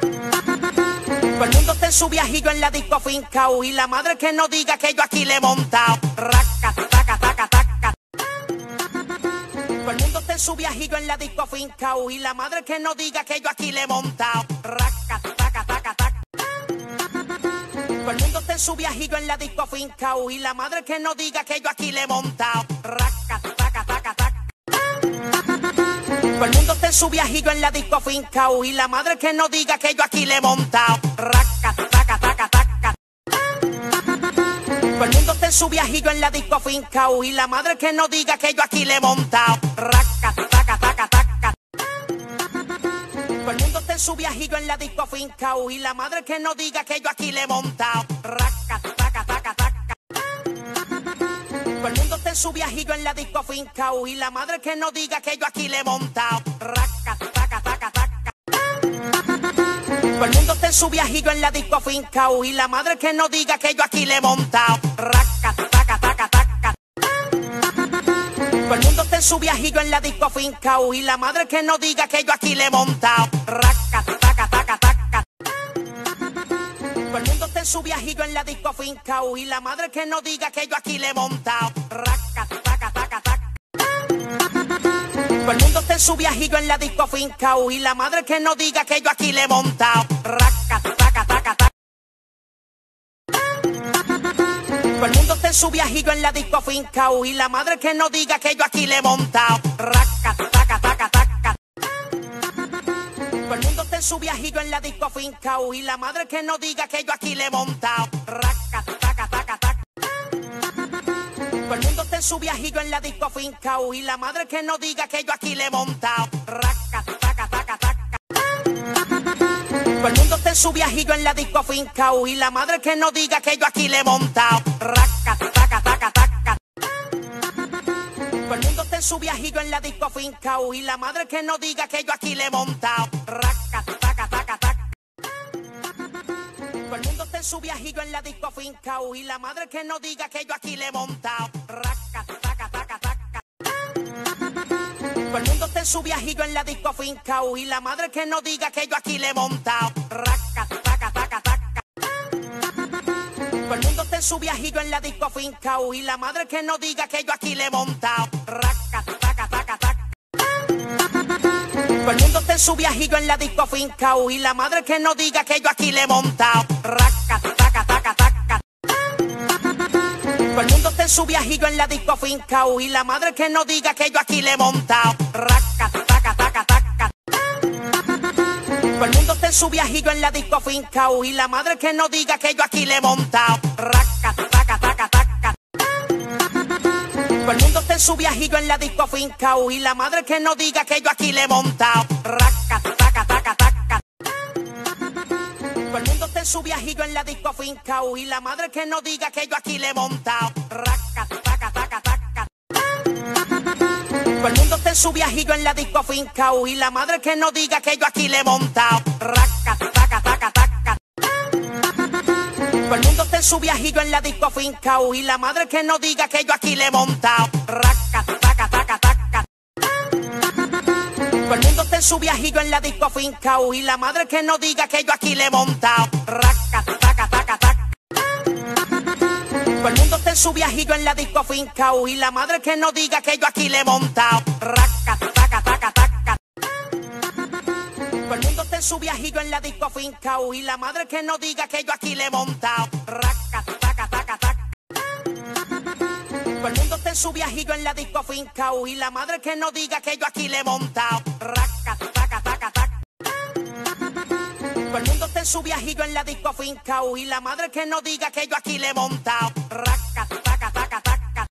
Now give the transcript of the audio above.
Todo el mundo está en su viajillo en la disco fincao y la madre que no diga que yo aquí le he montado. Raca, taca, taca. Todo el mundo está en su viajillo en la disco fincao y la madre que no diga que yo aquí le he montado. Raca, taca, taca. Todo el mundo está en su viajillo en la disco fincao y la madre que no diga que yo aquí le he montado. Todo el mundo está en su viajillo en la disco fincao y la madre que no diga que yo aquí le he montado. Raca, taca, taca, taca. Todo el mundo está en su viajillo en la disco fincao y la madre que no diga que yo aquí le he montado. Raca, taca, taca, taca. Todo el mundo está en su viajillo en la disco fincao y la madre que no diga que yo aquí le he montado. Raca, en su viajillo en la disco fincao y la madre que no diga que yo aquí le he montado. Raca, taca, taca, taca. Todo el mundo está en su viajillo en la disco fincao y la madre que no diga que yo aquí le he montado. Raca, taca, taca, taca. Todo el mundo está en su viajillo en la disco fincao y la madre que no diga que yo aquí le he montado. Raca, taca, taca, taca. Todo el mundo está en su viajillo en la disco fincao y la madre que no diga que yo aquí le he montado. En su viajillo en la disco fincao y la madre que no diga que yo aquí le he montado. Raca, taca, taca, taca. Todo el mundo está en su viajillo en la disco fincao y la madre que no diga que yo aquí le he montado. Raca, taca, taca, taca. Todo el mundo está en su viajillo en la disco fincao y la madre que no diga que yo aquí le he montado. Raca, taca, en su viajillo en la disco fincao y la madre que no diga que yo aquí le he montado. Raca, taca, taca, taca. Todo el mundo está en su viajillo en la disco fincao y la madre que no diga que yo aquí le he montado. Raca, taca, taca, taca. Todo el mundo está en su viajillo en la disco fincao y la madre que no diga que yo aquí le he montado. Raca, taca, su viajillo en la disco fincao y la madre que no diga que yo aquí le he montado. Raca, taca, taca, taca. Todo el mundo está en su viajillo en la disco fincao y la madre que no diga que yo aquí le he montado. Raca, taca, taca, taca. Todo el mundo está en su viajillo en la disco fincao y la madre que no diga que yo aquí le he montado. Raca, en su viajillo en la disco fincao y la madre que no diga que yo aquí le he montado. Raca, taca, taca. Todo el mundo está en su viajillo en la disco fincao y la madre que no diga que yo aquí le he montado. Todo el mundo está en su viajillo en la disco fincao y la madre que no diga que yo aquí le he montado. Raca, taca. En su viajillo en la disco fincao y la madre que no diga que yo aquí le he montado. Raca, taca, taca, taca. Todo el mundo está en su viajillo en la disco fincao y la madre que no diga que yo aquí le he montado. Raca, taca, taca, taca. Todo el mundo está en su viajillo en la disco fincao y la madre que no diga que yo aquí le he montado. Raca, taca, taca, taca. Todo el mundo su viajillo en la disco fincao y la madre que no diga que yo aquí le he montado. Raca, taca, taca, taca. Todo el mundo está en su viajillo en la disco fincao y la madre que no diga que yo aquí le he montado. Raca, taca, taca, taca. Todo el mundo está en su viajillo en la disco fincao y la madre que no diga que yo aquí le he montado. Raca, taca. En su viajillo en la disco fincao y la madre que no diga que yo aquí le he montado. Raca, taca, taca. Todo el mundo está en su viajillo en la disco fincao y la madre que no diga que yo aquí le he montado. Raca, taca, taca. Todo el mundo está en su viajillo en la disco y la madre que no diga que yo aquí le he montado. Raca.